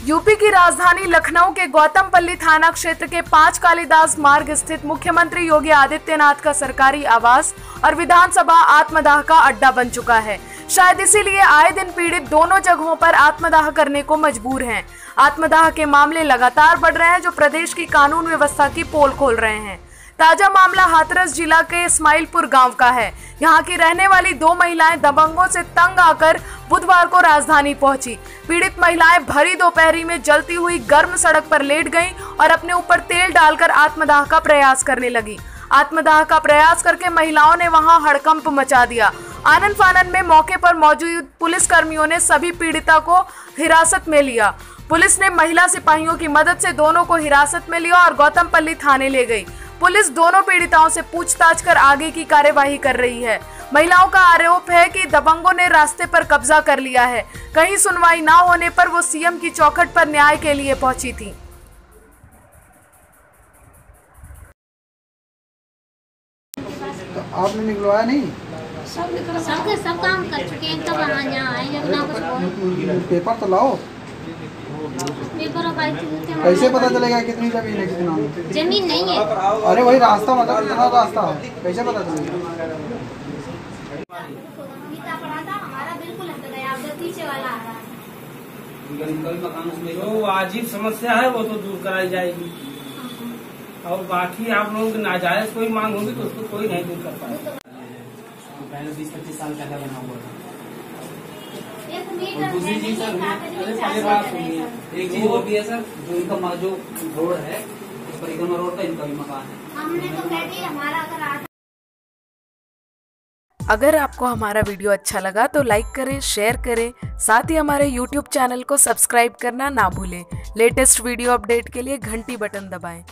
UP की राजधानी लखनऊ के गौतमपल्ली थाना क्षेत्र के पाँच कालीदास मार्ग स्थित मुख्यमंत्री योगी आदित्यनाथ का सरकारी आवास और विधानसभा आत्मदाह का अड्डा बन चुका है शायद इसीलिए आए दिन पीड़ित दोनों जगहों पर आत्मदाह करने को मजबूर हैं। आत्मदाह के मामले लगातार बढ़ रहे हैं, जो प्रदेश की कानून व्यवस्था की पोल खोल रहे हैं ताज़ा मामला हाथरस जिला के इस्माइलपुर गाँव का है। यहाँ की रहने वाली दो महिलाएँ दबंगों से तंग आकर बुधवार को राजधानी पहुँची। पीड़ित महिलाएँ भरी दोपहरी में जलती हुई गर्म सड़क पर लेट गईं और अपने ऊपर तेल डालकर आत्मदाह का प्रयास करने लगी। आत्मदाह का प्रयास करके महिलाओं ने वहाँ हड़कंप मचा दिया। आनंद फानन में मौके पर मौजूद पुलिस कर्मियों ने सभी पीड़िता को हिरासत में लिया। पुलिस ने महिला सिपाहियों की मदद से दोनों को हिरासत में लिया और गौतमपल्ली थाने ले गई। पुलिस दोनों पीड़िताओं से पूछताछ कर आगे की कार्यवाही कर रही है। महिलाओं का आरोप है कि दबंगों ने रास्ते पर कब्जा कर लिया है। कहीं सुनवाई ना होने पर वो सीएम की चौखट पर न्याय के लिए पहुँची थी। तो आपने निकलवाया नहीं? सब सब सब काम कर चुके हैं तब यहाँ आए जब ना कुछ पेपर तो लाओ। कैसे पता चलेगा कितनी ज़मीन है कितना? नहीं? ज़मीन नहीं है। अरे वही रास्ता मतलब कितना रास्ता है? कैसे पता चलेगा? है। जो वाजिब समस्या है वो तो दूर कराई जाएगी। और बाकी आप लोगों की नाजायज कोई मांग होगी तो उसको कोई नहीं दूर कर पाएगा। पहले बीस पच्चीस साल पहले बना हुआ था। सर पहले बात सुनिए एक चीज़ भी है सर जो इनका जो रोड है परिक्रमा रोड का इनका भी मकान है अगर अगर आपको हमारा वीडियो अच्छा लगा तो लाइक करें, शेयर करें, साथ ही हमारे YouTube चैनल को सब्सक्राइब करना ना भूलें। लेटेस्ट वीडियो अपडेट के लिए घंटी बटन दबाएँ।